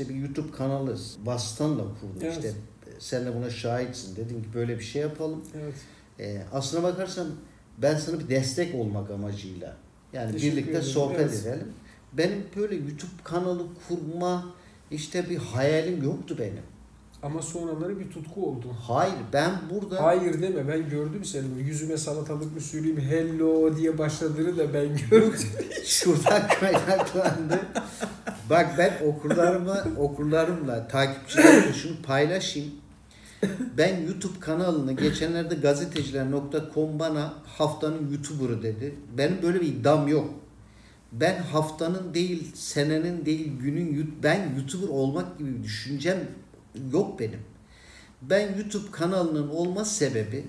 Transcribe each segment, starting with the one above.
işte bir YouTube kanalı vasıtanla kurdum. Evet. İşte sen de buna şahitsin. Dedim ki böyle bir şey yapalım. Evet. Ee, aslına bakarsan ben sana bir destek olmak amacıyla. Yani Teşekkür birlikte ederim, sohbet evet. edelim. Benim böyle YouTube kanalı kurma işte bir hayalim yoktu benim. Ama sonraları bir tutku oldu. Hayır ben burada Hayır deme ben gördüm seni yüzüme salatalık mı süreyim hello diye başladığını da ben gördüm. şuradan kaynaklandı. Bak ben okurlarıma, okurlarımla, takipçilerimle şunu paylaşayım. Ben YouTube kanalını geçenlerde gazeteciler.com bana haftanın YouTuber'ı dedi. Benim böyle bir iddiam yok. Ben haftanın değil, senenin değil, günün ben YouTuber olmak gibi bir düşüncem yok benim. Ben YouTube kanalının olma sebebi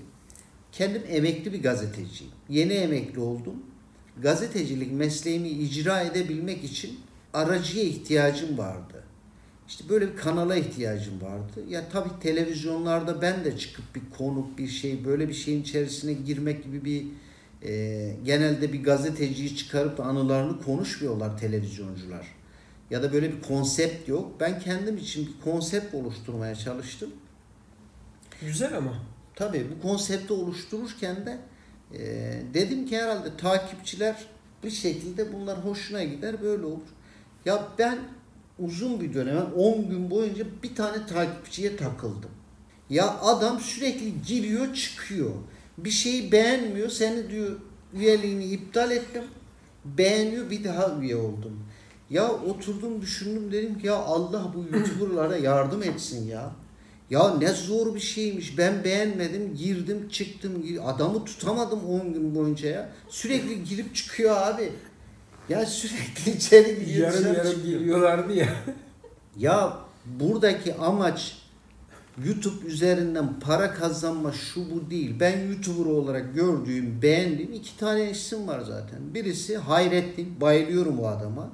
kendim emekli bir gazeteciyim. Yeni emekli oldum. Gazetecilik mesleğimi icra edebilmek için aracıya ihtiyacım vardı. İşte böyle bir kanala ihtiyacım vardı. Ya tabii televizyonlarda ben de çıkıp bir konuk bir şey böyle bir şeyin içerisine girmek gibi bir e, genelde bir gazeteciyi çıkarıp da anılarını konuşmuyorlar televizyoncular. Ya da böyle bir konsept yok. Ben kendim için bir konsept oluşturmaya çalıştım. Güzel ama. Tabii bu konsepti oluştururken de e, dedim ki herhalde takipçiler bir şekilde bunlar hoşuna gider böyle olur. Ya ben uzun bir dönem 10 gün boyunca bir tane takipçiye takıldım. Ya adam sürekli giriyor çıkıyor. Bir şeyi beğenmiyor. Seni diyor üyeliğini iptal ettim. Beğeniyor bir daha üye oldum. Ya oturdum düşündüm dedim ki ya Allah bu YouTuber'lara yardım etsin ya. Ya ne zor bir şeymiş. Ben beğenmedim. Girdim çıktım. Adamı tutamadım 10 gün boyunca ya. Sürekli girip çıkıyor abi. Ya sürekli içeri giriyor. Yarım yarım çıkıyor. geliyorlardı ya. Ya buradaki amaç YouTube üzerinden para kazanma şu bu değil. Ben YouTuber olarak gördüğüm, beğendiğim iki tane isim var zaten. Birisi Hayrettin, bayılıyorum o adama.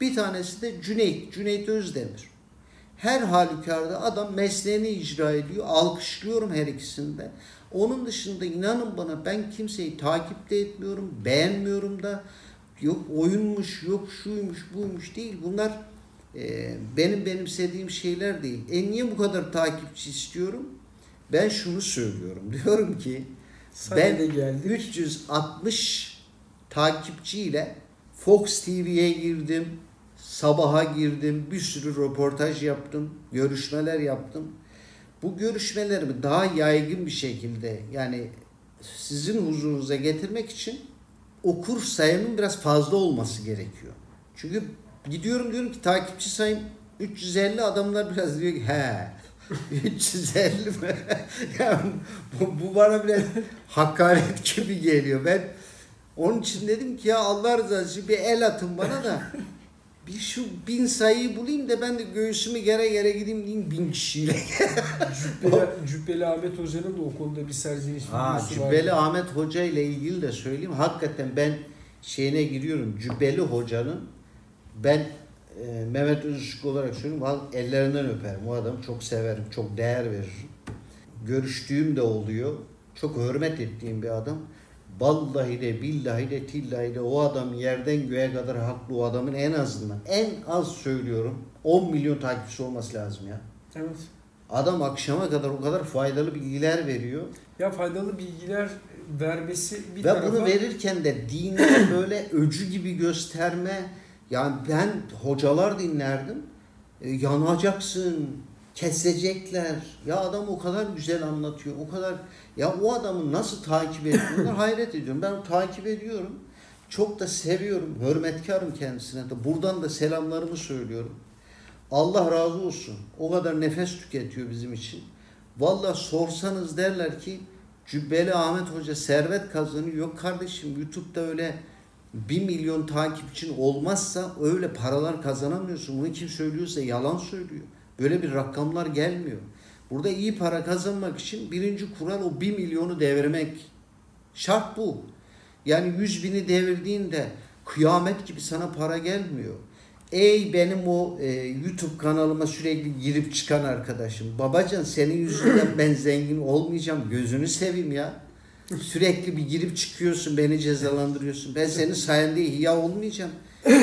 Bir tanesi de Cüneyt, Cüneyt Özdemir. Her halükarda adam mesleğini icra ediyor. Alkışlıyorum her ikisini de. Onun dışında inanın bana ben kimseyi takip de etmiyorum, beğenmiyorum da. Yok oyunmuş, yok şuymuş, buymuş değil. Bunlar e, benim benimsediğim şeyler değil. E niye bu kadar takipçi istiyorum? Ben şunu söylüyorum. Diyorum ki Sana ben geldi. 360 takipçiyle Fox TV'ye girdim. Sabaha girdim. Bir sürü röportaj yaptım. Görüşmeler yaptım. Bu görüşmelerimi daha yaygın bir şekilde yani sizin huzurunuza getirmek için okur sayımın biraz fazla olması gerekiyor. Çünkü gidiyorum diyorum ki takipçi sayım 350 adamlar biraz diyor ki he 350 mi? yani bu, bu bana biraz hakaret gibi geliyor. Ben onun için dedim ki ya Allah rızası için bir el atın bana da bir şu bin sayıyı bulayım da ben de göğsümü gere gere gideyim diyeyim bin kişiyle. Cübbeli, Cübbeli Ahmet Hoca'nın da o konuda bir serzeniş Ha, Cübbeli vardı. Ahmet Hoca ile ilgili de söyleyeyim. Hakikaten ben şeyine giriyorum. Cübbeli Hoca'nın ben e, Mehmet Özışık olarak vallahi Ellerinden öperim. O adamı çok severim. Çok değer veririm. Görüştüğüm de oluyor. Çok hürmet ettiğim bir adam. Vallahi de billahi de tillahi de o adam yerden göğe kadar haklı o adamın en azından en az söylüyorum 10 milyon takipçisi olması lazım ya. Evet. Adam akşama kadar o kadar faydalı bilgiler veriyor. Ya faydalı bilgiler vermesi bir Ve tarafa... bunu verirken de dini böyle öcü gibi gösterme. Yani ben hocalar dinlerdim. E, yanacaksın, kesecekler. Ya adam o kadar güzel anlatıyor. O kadar ya o adamı nasıl takip ediyorlar hayret ediyorum. Ben takip ediyorum. Çok da seviyorum. Hürmetkarım kendisine de. Buradan da selamlarımı söylüyorum. Allah razı olsun. O kadar nefes tüketiyor bizim için. Valla sorsanız derler ki Cübbeli Ahmet Hoca servet kazanıyor. Yok kardeşim YouTube'da öyle 1 milyon takipçin olmazsa öyle paralar kazanamıyorsun. Bunu kim söylüyorsa yalan söylüyor. Böyle bir rakamlar gelmiyor. Burada iyi para kazanmak için birinci kural o 1 milyonu devirmek. Şart bu. Yani 100 bini devirdiğinde kıyamet gibi sana para gelmiyor. Ey benim o e, YouTube kanalıma sürekli girip çıkan arkadaşım. Babacan senin yüzünden ben zengin olmayacağım. Gözünü seveyim ya. Sürekli bir girip çıkıyorsun, beni cezalandırıyorsun. Ben senin sayende ihya olmayacağım.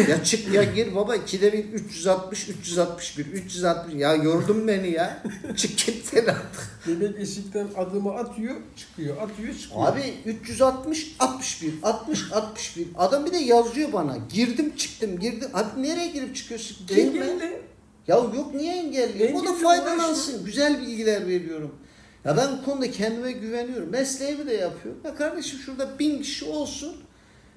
ya çık ya gir baba ikide bir 360 361 360 ya yordun beni ya. çık git sen artık. Bebek eşikten adımı atıyor, çıkıyor, atıyor, çıkıyor. Abi 360 61 60 61 adam bir de yazıyor bana. Girdim çıktım girdim. Abi nereye girip çıkıyorsun? Girme. Engelli. Ya yok niye engelliyim? O da Engelli faydalansın. Güzel bilgiler veriyorum. Ya ben bu konuda kendime güveniyorum. Mesleğimi de yapıyorum. Ya kardeşim şurada bin kişi olsun.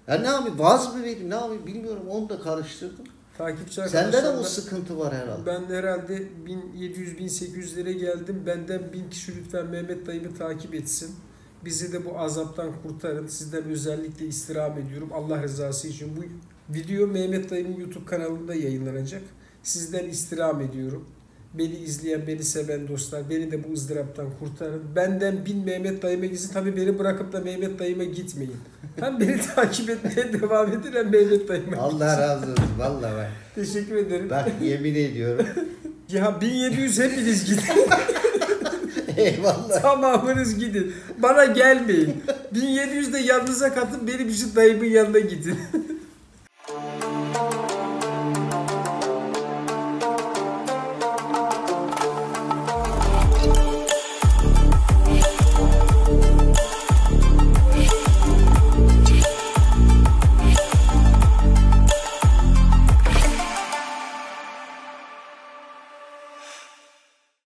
Ya ne yapayım? Vaz mı vereyim? Ne yapayım bilmiyorum. Onu da karıştırdım. Takipçi Sende de bu sıkıntı var herhalde. Ben herhalde 1700-1800'lere geldim. Benden 1000 kişi lütfen Mehmet dayımı takip etsin. Bizi de bu azaptan kurtarın. Sizden özellikle istirham ediyorum. Allah rızası için. Bu video Mehmet dayımın YouTube kanalında yayınlanacak. Sizden istirham ediyorum. Beni izleyen, beni seven dostlar, beni de bu ızdıraptan kurtarın. Benden bin Mehmet dayıma gitsin. Tabii beni bırakıp da Mehmet dayıma gitmeyin. Hem beni takip etmeye devam edin hem Mehmet dayıma Allah razı olsun. Vallahi bak. Teşekkür ederim. Bak yemin ediyorum. Ya 1700 hepiniz gidin. Eyvallah. Tamamınız gidin. Bana gelmeyin. 1700 de yanınıza katın benim için dayımın yanına gidin.